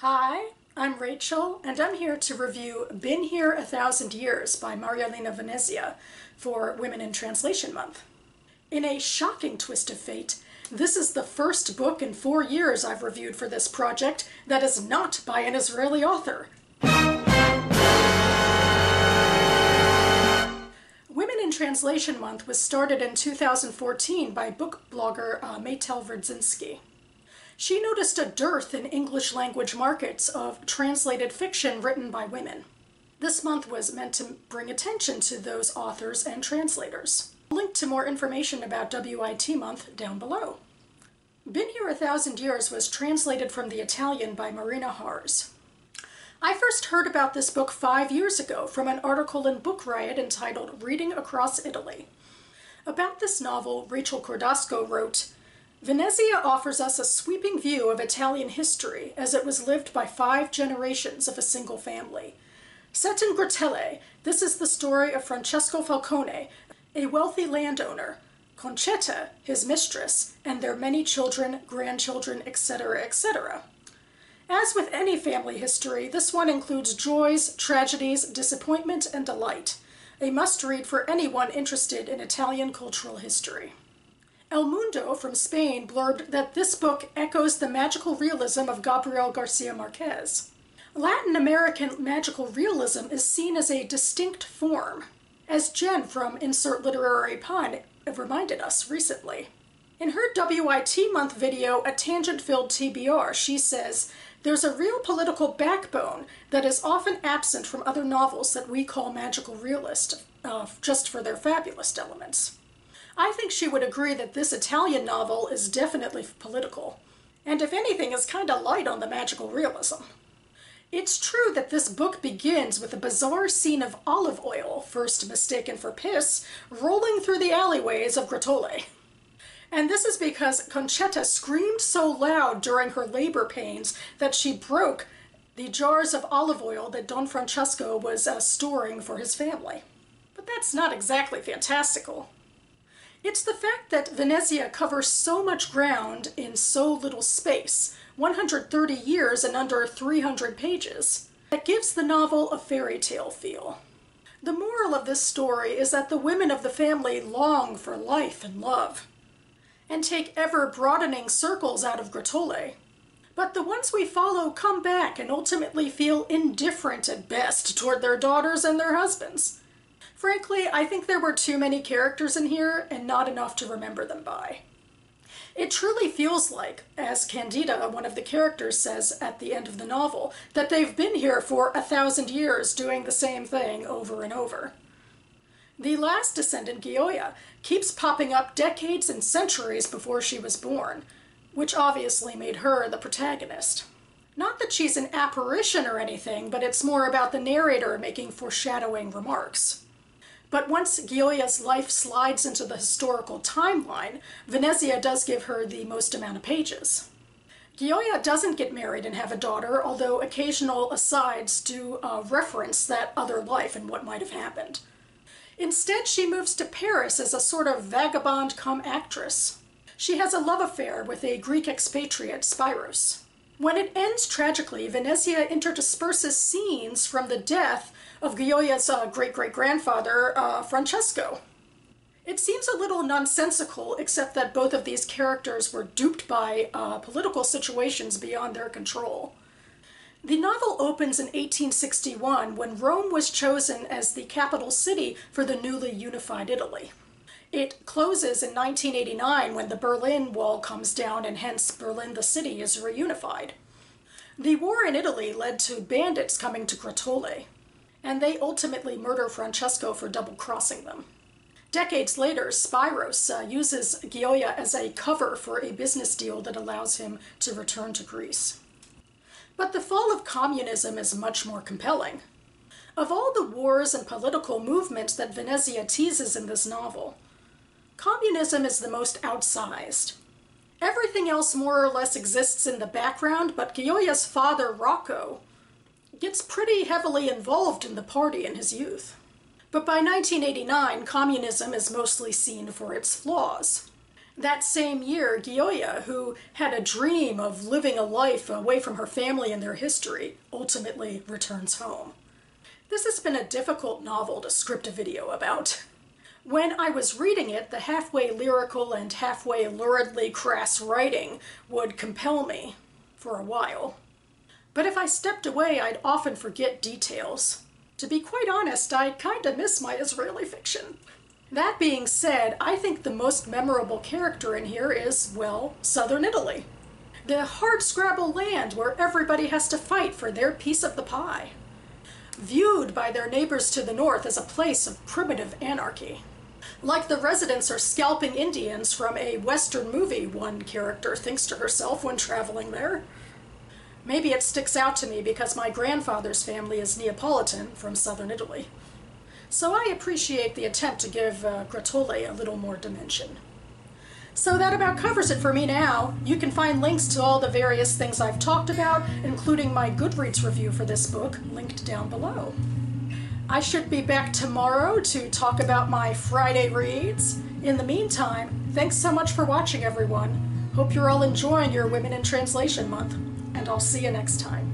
Hi, I'm Rachel, and I'm here to review Been Here a Thousand Years by Mariolina Venezia for Women in Translation Month. In a shocking twist of fate, this is the first book in four years I've reviewed for this project that is not by an Israeli author. Women in Translation Month was started in 2014 by book blogger uh, Meytal Verdzinski. She noticed a dearth in English language markets of translated fiction written by women. This month was meant to bring attention to those authors and translators. Link to more information about WIT month down below. Been Here a Thousand Years was translated from the Italian by Marina Harss. I first heard about this book five years ago from an article in Book Riot entitled Reading Across Italy. About this novel, Rachel Cordasco wrote, Venezia offers us a sweeping view of Italian history as it was lived by five generations of a single family. Set in Grottole, this is the story of Francesco Falcone, a wealthy landowner, Concetta, his mistress, and their many children, grandchildren, etc., etc. As with any family history, this one includes joys, tragedies, disappointment, and delight. A must read for anyone interested in Italian cultural history. El Mundo from Spain blurbed that this book echoes the magical realism of Gabriel Garcia Marquez. Latin American magical realism is seen as a distinct form, as Jen from Insert Literary Pun reminded us recently. In her WIT month video, A Tangent Filled TBR, she says, There's a real political backbone that is often absent from other novels that we call magical realist, uh, just for their fabulous elements. I think she would agree that this Italian novel is definitely political, and if anything is kind of light on the magical realism. It's true that this book begins with a bizarre scene of olive oil, first mistaken for piss, rolling through the alleyways of Grottole. And this is because Concetta screamed so loud during her labor pains that she broke the jars of olive oil that Don Francesco was uh, storing for his family. But that's not exactly fantastical. It's the fact that Venezia covers so much ground in so little space, 130 years and under 300 pages, that gives the novel a fairy tale feel. The moral of this story is that the women of the family long for life and love, and take ever broadening circles out of Grottole. But the ones we follow come back and ultimately feel indifferent at best toward their daughters and their husbands. Frankly, I think there were too many characters in here and not enough to remember them by. It truly feels like, as Candida, one of the characters, says at the end of the novel, that they've been here for a thousand years doing the same thing over and over. The last descendant, Gioia, keeps popping up decades and centuries before she was born, which obviously made her the protagonist. Not that she's an apparition or anything, but it's more about the narrator making foreshadowing remarks. But once Gioia's life slides into the historical timeline, Venezia does give her the most amount of pages. Gioia doesn't get married and have a daughter, although occasional asides do uh, reference that other life and what might have happened. Instead, she moves to Paris as a sort of vagabond come actress. She has a love affair with a Greek expatriate, Spyros. When it ends tragically, Venezia intersperses scenes from the death of Gioia's uh, great-great-grandfather, uh, Francesco. It seems a little nonsensical, except that both of these characters were duped by uh, political situations beyond their control. The novel opens in 1861 when Rome was chosen as the capital city for the newly unified Italy. It closes in 1989 when the Berlin Wall comes down and hence Berlin the city is reunified. The war in Italy led to bandits coming to Grottole and they ultimately murder Francesco for double-crossing them. Decades later, Spyros uh, uses Gioia as a cover for a business deal that allows him to return to Greece. But the fall of communism is much more compelling. Of all the wars and political movements that Venezia teases in this novel, communism is the most outsized. Everything else more or less exists in the background, but Gioia's father, Rocco, gets pretty heavily involved in the party in his youth. But by 1989, communism is mostly seen for its flaws. That same year, Gioia, who had a dream of living a life away from her family and their history, ultimately returns home. This has been a difficult novel to script a video about. When I was reading it, the halfway lyrical and halfway luridly crass writing would compel me for a while. But if I stepped away, I'd often forget details. To be quite honest, I kinda miss my Israeli fiction. That being said, I think the most memorable character in here is, well, southern Italy. The hardscrabble land where everybody has to fight for their piece of the pie. Viewed by their neighbors to the north as a place of primitive anarchy. Like the residents are scalping Indians from a Western movie, one character thinks to herself when traveling there. Maybe it sticks out to me because my grandfather's family is Neapolitan from southern Italy. So I appreciate the attempt to give uh, Grottole a little more dimension. So that about covers it for me now. You can find links to all the various things I've talked about, including my Goodreads review for this book, linked down below. I should be back tomorrow to talk about my Friday reads. In the meantime, thanks so much for watching, everyone. Hope you're all enjoying your Women in Translation Month, and I'll see you next time.